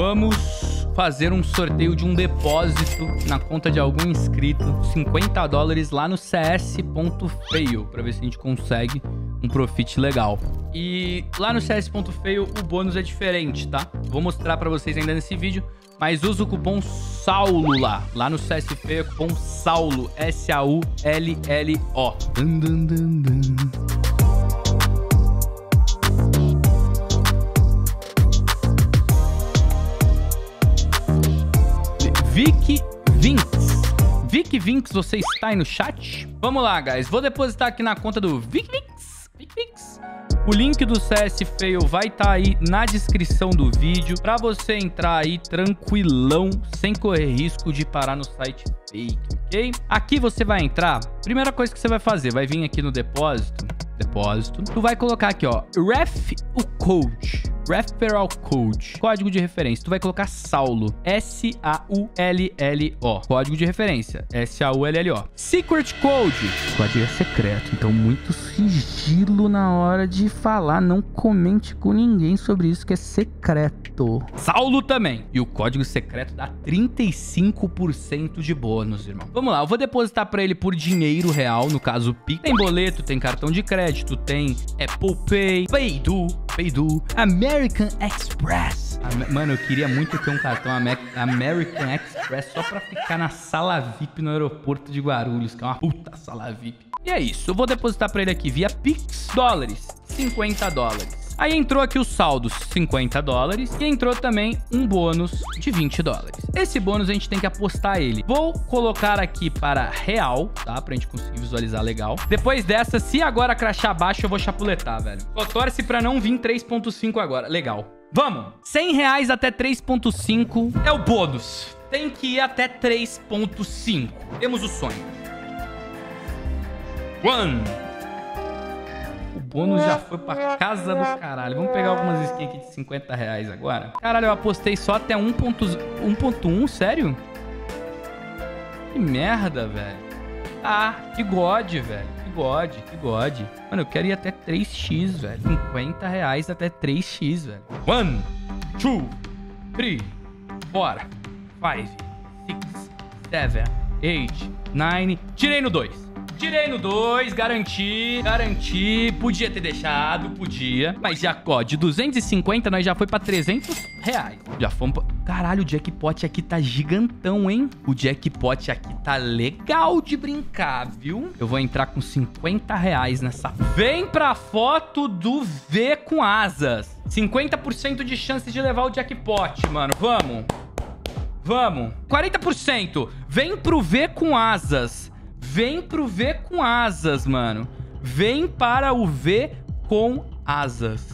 Vamos fazer um sorteio de um depósito na conta de algum inscrito, 50 dólares lá no cs.fail, para ver se a gente consegue um profit legal. E lá no cs.fail o bônus é diferente, tá? Vou mostrar para vocês ainda nesse vídeo, mas usa o cupom SAULO lá. Lá no CSP é cupom SAULO, S-A-U-L-L-O. Dun, dun, dun, dun. Vic Vinks, você está aí no chat? Vamos lá, guys. Vou depositar aqui na conta do Vic Vinks. Vic Vinks. O link do CS Fail vai estar tá aí na descrição do vídeo para você entrar aí tranquilão, sem correr risco de parar no site fake, ok? Aqui você vai entrar, primeira coisa que você vai fazer, vai vir aqui no depósito, depósito, tu vai colocar aqui, ó, ref o code. Referral Code. Código de referência. Tu vai colocar Saulo. S-A-U-L-L-O. Código de referência. S-A-U-L-L-O. Secret Code. Código é secreto, então muito sigilo na hora de falar. Não comente com ninguém sobre isso que é secreto. Saulo também. E o código secreto dá 35% de bônus, irmão. Vamos lá, eu vou depositar pra ele por dinheiro real, no caso Pix. Tem boleto, tem cartão de crédito, tem Apple Pay, Paydu, Paydu, American Express. Mano, eu queria muito ter um cartão American Express só pra ficar na sala VIP no aeroporto de Guarulhos, que é uma puta sala VIP. E é isso, eu vou depositar pra ele aqui via Pix dólares, 50 dólares. Aí entrou aqui os saldos, 50 dólares. E entrou também um bônus de 20 dólares. Esse bônus a gente tem que apostar ele. Vou colocar aqui para real, tá? Pra gente conseguir visualizar legal. Depois dessa, se agora crachar abaixo, eu vou chapuletar, velho. Só torce pra não vir 3.5 agora. Legal. Vamos! 100 reais até 3.5 é o bônus. Tem que ir até 3.5. Temos o sonho. One bônus já foi pra casa do caralho. Vamos pegar algumas skins aqui de 50 reais agora. Caralho, eu apostei só até 1.1, sério? Que merda, velho. Ah, que god, velho. Que god, que god. Mano, eu quero ir até 3x, velho. 50 reais até 3x, velho. 1, 2, 3, 4, 5, 6, 7, 8, 9. Tirei no 2. Tirei no 2, garanti, garanti. Podia ter deixado, podia. Mas já, ó, de 250 nós já foi pra 300 reais. Já fomos pra... Caralho, o jackpot aqui tá gigantão, hein? O jackpot aqui tá legal de brincar, viu? Eu vou entrar com 50 reais nessa... Vem pra foto do V com asas. 50% de chance de levar o jackpot, mano. Vamos. Vamos. 40%. Vem pro V com asas. Vem pro V com asas, mano. Vem para o V com asas.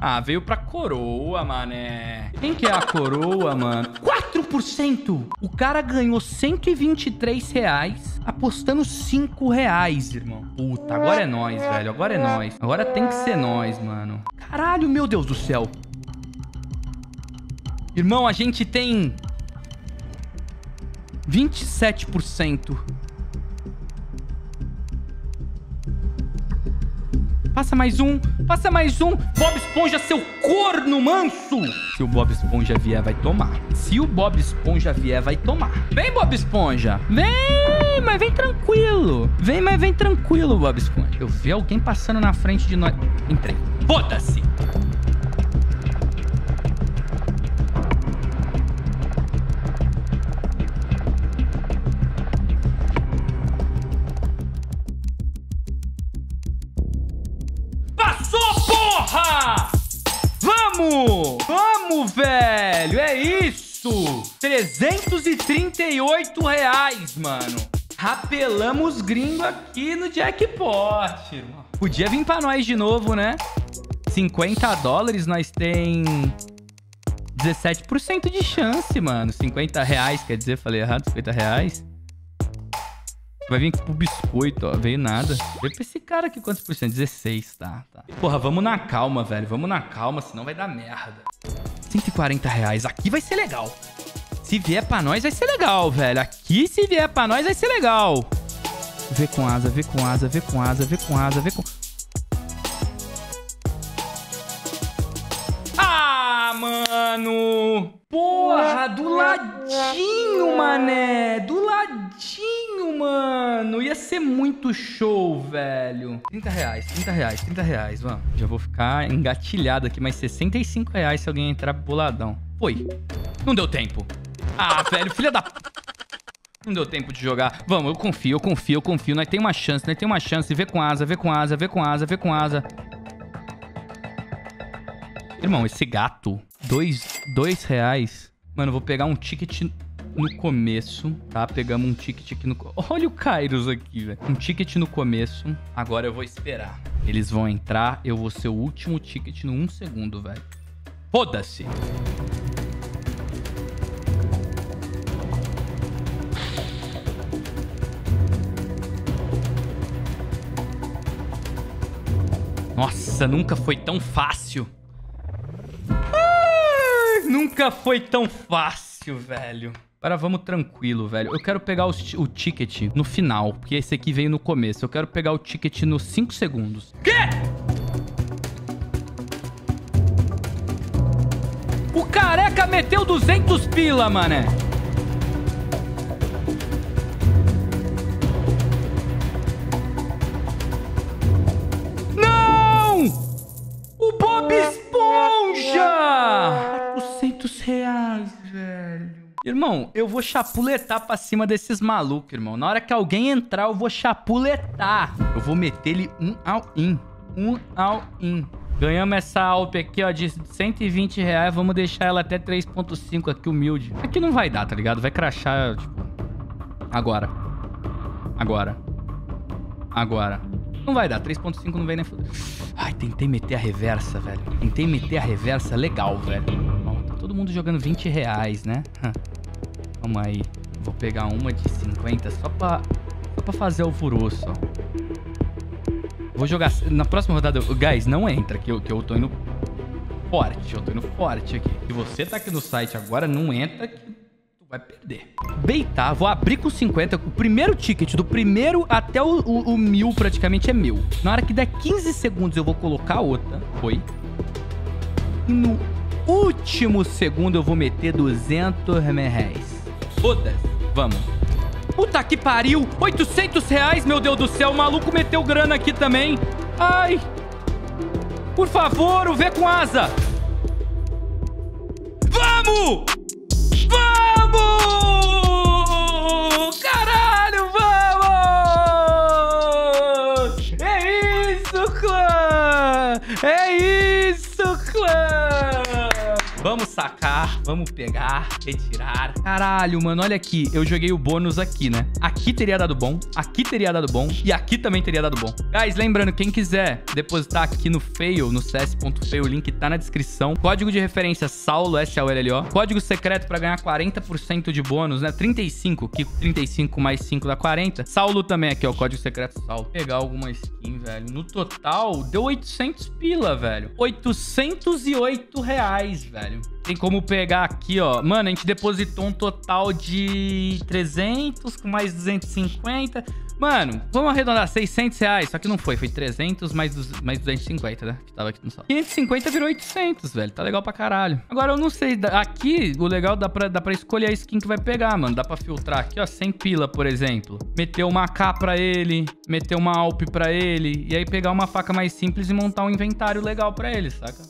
Ah, veio pra coroa, mané. Quem que é a coroa, mano? 4%! O cara ganhou 123 reais apostando 5 reais, irmão. Puta, agora é nós, velho. Agora é nós. Agora tem que ser nós, mano. Caralho, meu Deus do céu. Irmão, a gente tem 27%. Passa mais um, passa mais um. Bob Esponja, seu corno manso. Se o Bob Esponja vier, vai tomar. Se o Bob Esponja vier, vai tomar. Vem, Bob Esponja. Vem, mas vem tranquilo. Vem, mas vem tranquilo, Bob Esponja. Eu vi alguém passando na frente de nós. Entrei. Foda-se. Velho! É isso! 338 reais, mano. Rapelamos gringo aqui no jackpot, irmão. Podia vir pra nós de novo, né? 50 dólares, nós tem 17% de chance, mano. 50 reais, quer dizer, falei errado, 50 reais. Vai vir pro biscoito, ó. Veio nada. Veio pra esse cara aqui quantos por cento? 16, tá, tá. Porra, vamos na calma, velho. Vamos na calma, senão vai dar merda. 140 reais. Aqui vai ser legal. Se vier pra nós, vai ser legal, velho. Aqui, se vier pra nós, vai ser legal. Vê com asa, vê com asa, vê com asa, vê com asa, vê com... Ah, mano! Porra, do ladinho, mané! Do ladinho! Mano. Ia ser muito show, velho. 30 reais, 30 reais, 30 reais. Vamos. Já vou ficar engatilhado aqui, mas 65 reais se alguém entrar boladão. Foi. Não deu tempo. Ah, velho, filha da... Não deu tempo de jogar. Vamos, eu confio, eu confio, eu confio. Nós tem uma chance, nós tem uma chance. Vê com asa, vê com asa, vê com asa, vê com asa. Irmão, esse gato, dois, dois reais. Mano, eu vou pegar um ticket no começo, tá? Pegamos um ticket aqui no... Olha o Kairos aqui, velho. Um ticket no começo. Agora eu vou esperar. Eles vão entrar, eu vou ser o último ticket no um segundo, velho. Foda-se! Nossa, nunca foi tão fácil. Ai, nunca foi tão fácil, velho. Agora vamos tranquilo, velho. Eu quero pegar o, o, ticket no final, porque esse aqui veio no começo. Eu quero pegar o ticket nos 5 segundos. Quê? O careca meteu 200 pila, mané. Irmão, eu vou chapuletar pra cima desses malucos, irmão. Na hora que alguém entrar, eu vou chapuletar. Eu vou meter ele um all-in. Um all-in. Ganhamos essa Alp aqui, ó, de 120 reais. Vamos deixar ela até 3.5 aqui, humilde. Aqui não vai dar, tá ligado? Vai crachar, tipo... Agora. Agora. Agora. Não vai dar. 3.5 não vem nem. Ai, tentei meter a reversa, velho. Tentei meter a reversa legal, velho. Tá todo mundo jogando 20 reais, né? Calma aí. Vou pegar uma de 50 só pra, só pra fazer o Vou jogar... Na próxima rodada... Guys, não entra, que eu, que eu tô indo forte. Eu tô indo forte aqui. Se você tá aqui no site agora, não entra que tu vai perder. Beitar, vou abrir com 50. O primeiro ticket, do primeiro até o, o, o mil praticamente é meu. Na hora que der 15 segundos, eu vou colocar outra. Foi. E no último segundo, eu vou meter 200 reais. Foda-se. Vamos. Puta que pariu. 800 reais, meu Deus do céu. O maluco meteu grana aqui também. Ai. Por favor, o V com asa. Vamos! Sacar, vamos pegar, retirar. Caralho, mano, olha aqui. Eu joguei o bônus aqui, né? Aqui teria dado bom, aqui teria dado bom e aqui também teria dado bom. Guys, lembrando, quem quiser depositar aqui no Fail, no cs.fail, o link tá na descrição. Código de referência Saulo, S-A-U-L-L-O. Código secreto pra ganhar 40% de bônus, né? 35, que 35 mais 5 dá 40. Saulo também aqui, ó, código secreto Saulo. Pegar alguma skin, velho. No total, deu 800 pila, velho. 808 reais, velho. Tem como pegar aqui, ó. Mano, a gente depositou um total de 300 com mais 250. Mano, vamos arredondar 600 reais. Só que não foi, foi 300 mais, mais 250, né? Que tava aqui no saldo. 550 virou 800, velho. Tá legal pra caralho. Agora, eu não sei. Aqui, o legal dá pra, dá pra escolher a skin que vai pegar, mano. Dá pra filtrar aqui, ó. 100 pila, por exemplo. Meter uma AK pra ele. Meter uma Alp pra ele. E aí pegar uma faca mais simples e montar um inventário legal pra ele, saca?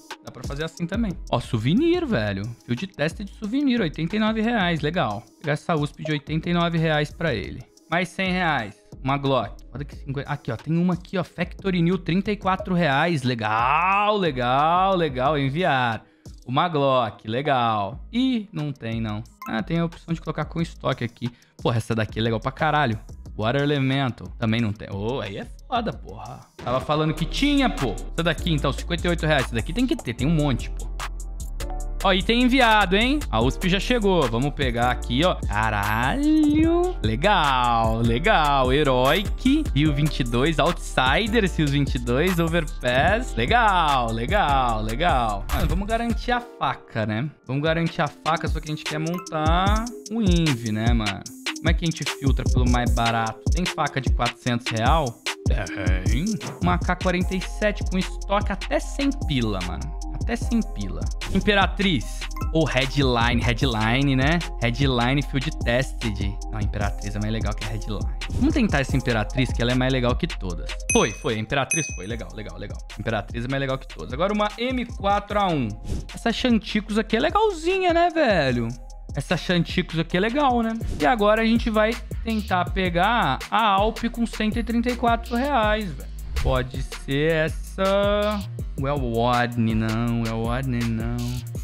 Fazer assim também. Ó, souvenir, velho. Fio de teste de souvenir, 89 reais. Legal. Vou pegar essa USP de 89 reais pra ele. Mais 100 reais. Uma Glock. Aqui, ó. Tem uma aqui, ó. Factory New, 34 reais. Legal, legal, legal. Enviar. Uma Glock, legal. Ih, não tem, não. Ah, tem a opção de colocar com estoque aqui. Porra, essa daqui é legal pra caralho. Water Elemental. Também não tem. Ô, oh, aí é foda, porra. Tava falando que tinha, pô. Essa daqui, então, 58 reais. Essa daqui tem que ter, tem um monte, pô. Ó, item enviado, hein? A USP já chegou. Vamos pegar aqui, ó. Caralho. Legal, legal. Heroic, Rio 22. Outsiders, Rio 22. Overpass. Legal, legal, legal. Mano, vamos garantir a faca, né? Vamos garantir a faca, só que a gente quer montar um Inv, né, mano? Como é que a gente filtra pelo mais barato? Tem faca de 400 real? Tem. Uma K47 com estoque até 100 pila, mano. Até 100 pila. Imperatriz. Ou Headline, Headline, né? Headline Field Tested. Não, a Imperatriz é mais legal que a Headline. Vamos tentar essa Imperatriz, que ela é mais legal que todas. Foi, foi. A Imperatriz foi. Legal, legal, legal. Imperatriz é mais legal que todas. Agora uma M4A1. Essa Chanticos aqui é legalzinha, né, velho? Essa Chanticos aqui é legal, né? E agora a gente vai tentar pegar a Alp com 134 reais, velho. Pode ser essa... O Elwadne não, o Elwadne não.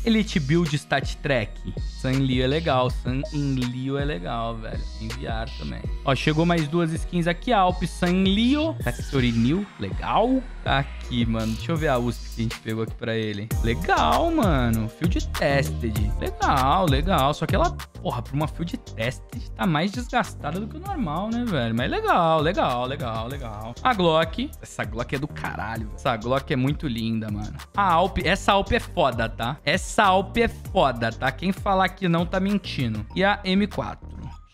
Elite Build Stat Track. Sanlio é legal, Sanlio é legal, velho. Enviar também. Ó, chegou mais duas skins aqui. Alp Sanlio. Factory New, legal. Aqui, mano. Deixa eu ver a USP que a gente pegou aqui pra ele. Legal, mano. Field Tested. Legal, legal. Só que ela, porra, pra uma Field Tested tá mais desgastada do que o normal, né, velho? Mas legal, legal, legal, legal. A Glock. Essa Glock é do caralho. Essa Glock é muito linda, mano. A Alp, essa Alp é foda, tá? Essa Alp é foda, tá? Quem falar que não tá mentindo. E a M4.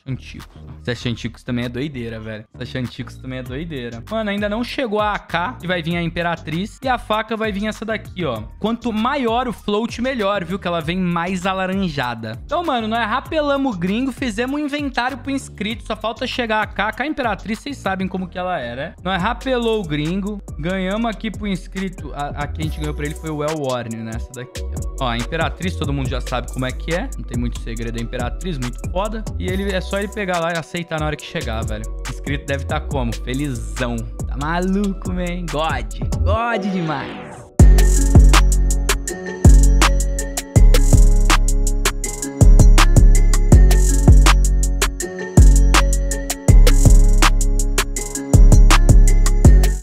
Chanticos. Essa Chanticos também é doideira, velho. Essa Chanticos também é doideira. Mano, ainda não chegou a AK, que vai vir a Imperatriz. E a faca vai vir essa daqui, ó. Quanto maior o float, melhor, viu? Que ela vem mais alaranjada. Então, mano, nós rapelamos o gringo, fizemos um inventário pro inscrito. Só falta chegar a AK. A Imperatriz, vocês sabem como que ela era, né? Nós rapelou o gringo. Ganhamos aqui pro inscrito. A, a que a gente ganhou pra ele foi o El Warner, né? Essa daqui, ó. Ó, a Imperatriz, todo mundo já sabe como é que é. Não tem muito segredo da Imperatriz, muito foda. E ele é ele pegar lá e aceitar na hora que chegar, velho. O inscrito deve estar tá como? Felizão. Tá maluco, man. God. God demais.